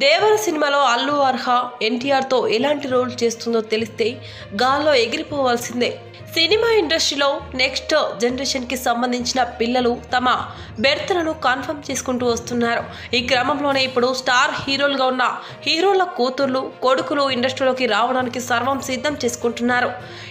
దేవర సినిమాలో అల్లు అర్హ ఎన్టీఆర్తో ఎలాంటి రోల్ చేస్తుందో తెలిస్తే గాల్లో ఎగిరిపోవాల్సిందే. సినిమా ఇండస్ట్రీలో నెక్స్ట్ జనరేషన్కి సంబంధించిన పిల్లలు తమ బెర్త్లను కన్ఫర్మ్ చేసుకుంటూ వస్తున్నారు. ఈ క్రమంలోనే ఇప్పుడు స్టార్ హీరోలుగా ఉన్న హీరోల కూతుర్లు కొడుకులు ఇండస్ట్రీలోకి రావడానికి సర్వం సిద్ధం చేసుకుంటున్నారు.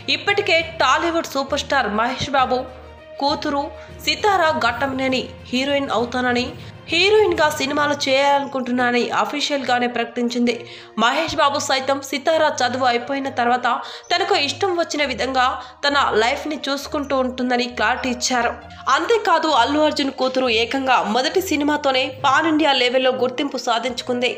ఇప్పటికే Tollywood super star Mahesh Babu కూతురు సితారా ఘట్టమనేని హీరోయిన్ అవుతానని హీరోయిన్గా సినిమాలు చేయాలనుకుంటున్నానని అఫీషియల్గానే ప్రకటించింది. మహేష్ బాబు సైతం సితారా చదువు అయిపోయిన తర్వాత తనకు ఇష్టం వచ్చిన విధంగా తన లైఫ్ని చూసుకుంటూ ఉంటుందని క్లారిటీ ఇచ్చారు. అంతేకాదు అల్లు అర్జున్ కూతురు ఏకంగా మొదటి సినిమాతోనే పాన్ ఇండియా లెవెల్లో గుర్తింపు సాధించుకుంది.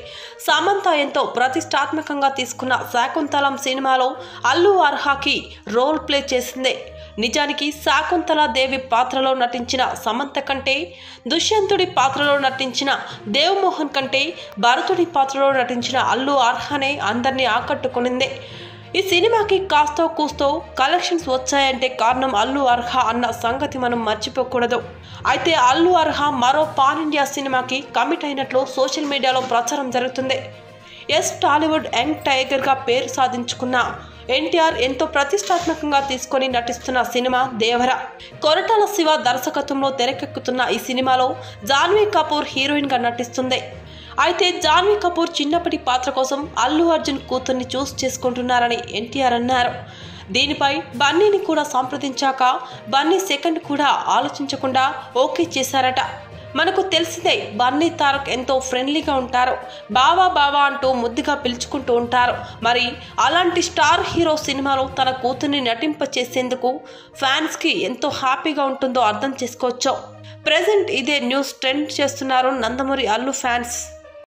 సమంత ఎంతో ప్రతిష్టాత్మకంగా తీసుకున్న శాకుంతలం సినిమాలో అల్లు అర్హాకి రోల్ ప్లే చేసింది. నిజానికి శాకుంతలా దేవి పాత్రలో నటించిన సమంత కంటే దుష్యంతుడి పాత్రలో నటించిన దేవమోహన్ కంటే భరతుడి పాత్రలో నటించిన అల్లు అర్హనే అందరినీ ఆకట్టుకునిందే. ఈ సినిమాకి కాస్తో కూస్తో కలెక్షన్స్ వచ్చాయంటే కారణం అల్లు అర్హ అన్న సంగతి మనం మర్చిపోకూడదు. అయితే అల్లు అర్హ మరో పాన్ ఇండియా సినిమాకి కమిట్ అయినట్లు సోషల్ మీడియాలో ప్రచారం జరుగుతుంది. ఎస్ టాలీవుడ్ యంగ్ టైగర్గా పేరు సాధించుకున్న ఎన్టీఆర్ ఎంతో ప్రతిష్టాత్మకంగా తీసుకొని నటిస్తున్న సినిమా దేవర. కొరటాల శివ దర్శకత్వంలో తెరకెక్కుతున్న ఈ సినిమాలో జాన్వీ కపూర్ హీరోయిన్గా నటిస్తుంది. అయితే జాన్వీ కపూర్ చిన్నప్పటి పాత్ర కోసం అల్లు అర్జున్ కూతుర్ని చూస్ చేసుకుంటున్నారని ఎన్టీఆర్ అన్నారు. దీనిపై బన్నీని కూడా సంప్రదించాక బన్నీ సెకండ్ కూడా ఆలోచించకుండా ఓకే చేశారట. మనకు తెలిసిందే బన్నీ తారక్ ఎంతో ఫ్రెండ్లీగా ఉంటారు. బావా బావా అంటూ ముద్దుగా పిలుచుకుంటూ ఉంటారు. మరి అలాంటి స్టార్ హీరో సినిమాలో తన కూతుర్ని నటింప చేసేందుకు ఫ్యాన్స్కి ఎంతో హ్యాపీగా ఉంటుందో అర్థం చేసుకోవచ్చు. ప్రజెంట్ ఇదే న్యూస్ ట్రెండ్ చేస్తున్నారు నందమూరి అల్లు ఫ్యాన్స్.